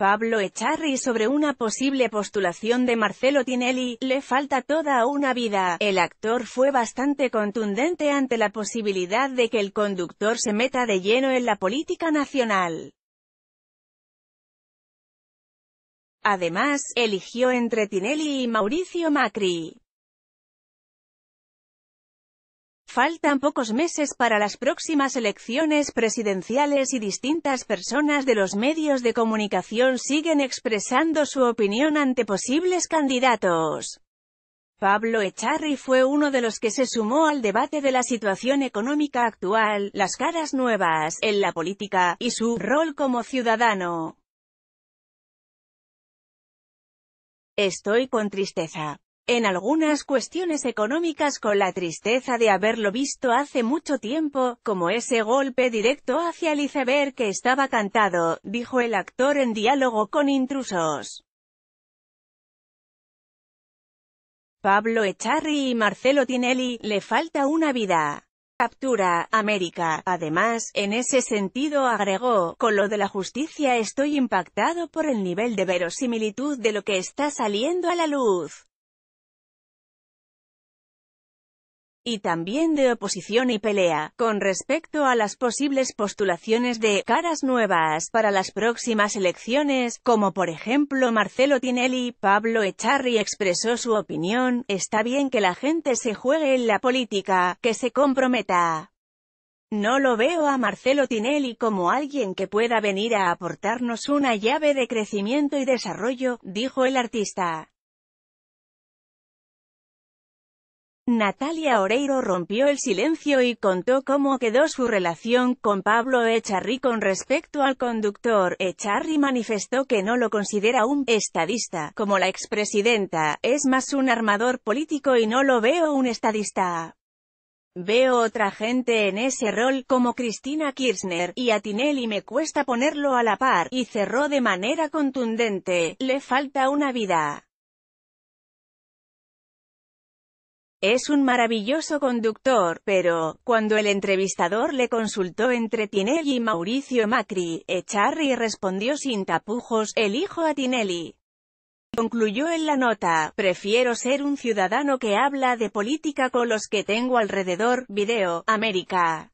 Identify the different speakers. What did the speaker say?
Speaker 1: Pablo Echarri sobre una posible postulación de Marcelo Tinelli, le falta toda una vida. El actor fue bastante contundente ante la posibilidad de que el conductor se meta de lleno en la política nacional. Además, eligió entre Tinelli y Mauricio Macri. Faltan pocos meses para las próximas elecciones presidenciales y distintas personas de los medios de comunicación siguen expresando su opinión ante posibles candidatos. Pablo Echarri fue uno de los que se sumó al debate de la situación económica actual, las caras nuevas, en la política, y su rol como ciudadano. Estoy con tristeza en algunas cuestiones económicas con la tristeza de haberlo visto hace mucho tiempo, como ese golpe directo hacia el iceberg que estaba cantado, dijo el actor en diálogo con intrusos. Pablo Echarri y Marcelo Tinelli, le falta una vida. Captura, América. Además, en ese sentido agregó, con lo de la justicia estoy impactado por el nivel de verosimilitud de lo que está saliendo a la luz. Y también de oposición y pelea, con respecto a las posibles postulaciones de «caras nuevas» para las próximas elecciones, como por ejemplo Marcelo Tinelli, Pablo Echarri expresó su opinión, está bien que la gente se juegue en la política, que se comprometa. No lo veo a Marcelo Tinelli como alguien que pueda venir a aportarnos una llave de crecimiento y desarrollo, dijo el artista. Natalia Oreiro rompió el silencio y contó cómo quedó su relación con Pablo Echarri con respecto al conductor. Echarri manifestó que no lo considera un «estadista», como la expresidenta, es más un armador político y no lo veo un estadista. Veo otra gente en ese rol, como Cristina Kirchner, y a Tinelli me cuesta ponerlo a la par, y cerró de manera contundente, le falta una vida. Es un maravilloso conductor, pero, cuando el entrevistador le consultó entre Tinelli y Mauricio Macri, Echarri respondió sin tapujos, elijo a Tinelli. Concluyó en la nota, prefiero ser un ciudadano que habla de política con los que tengo alrededor, video, América.